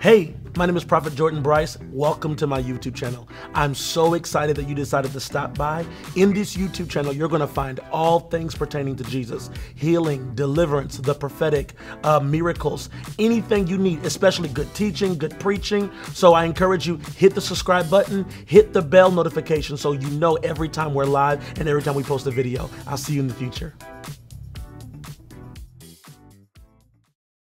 Hey, my name is Prophet Jordan Brice. Welcome to my YouTube channel. I'm so excited that you decided to stop by. In this YouTube channel, you're going to find all things pertaining to Jesus healing, deliverance, the prophetic, uh, miracles, anything you need, especially good teaching, good preaching. So I encourage you, hit the subscribe button, hit the bell notification so you know every time we're live and every time we post a video. I'll see you in the future.